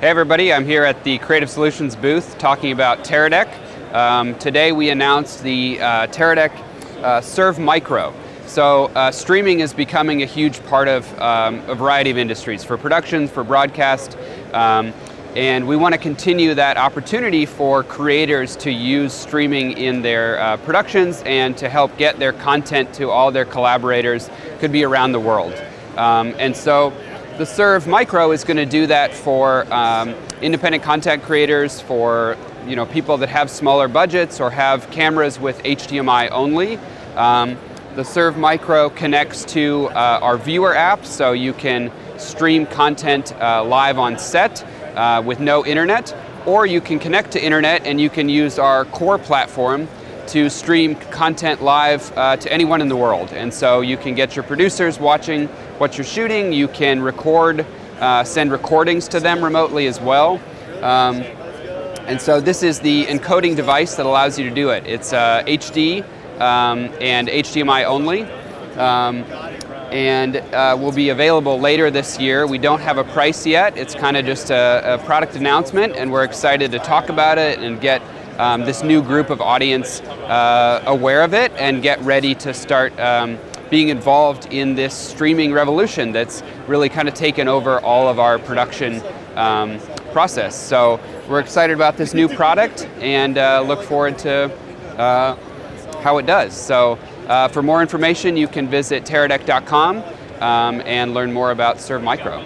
Hey everybody, I'm here at the Creative Solutions booth talking about Teradek. Um, today we announced the uh, Teradek uh, Serv Micro. So uh, streaming is becoming a huge part of um, a variety of industries, for productions, for broadcast, um, and we want to continue that opportunity for creators to use streaming in their uh, productions and to help get their content to all their collaborators, could be around the world. Um, and so the Serv Micro is going to do that for um, independent content creators, for you know people that have smaller budgets or have cameras with HDMI only. Um, the Serv Micro connects to uh, our Vuer app, so you can stream content uh, live on set uh, with no internet, or you can connect to internet and you can use our core platform to stream content live uh, to anyone in the world. And so you can get your producers watching what you're shooting, you can record, uh, send recordings to them remotely as well. Um, and so this is the encoding device that allows you to do it. It's uh, HD um, and HDMI only. Um, and uh, will be available later this year. We don't have a price yet. It's kind of just a, a, product announcement, and we're excited to talk about it and get um, this new group of audience uh, aware of it and get ready to start um, being involved in this streaming revolution that's really kind of taken over all of our production um, process. So we're excited about this new product and uh, look forward to uh, how it does. So uh, for more information, you can visit teradek.com um, and learn more about Serv Micro.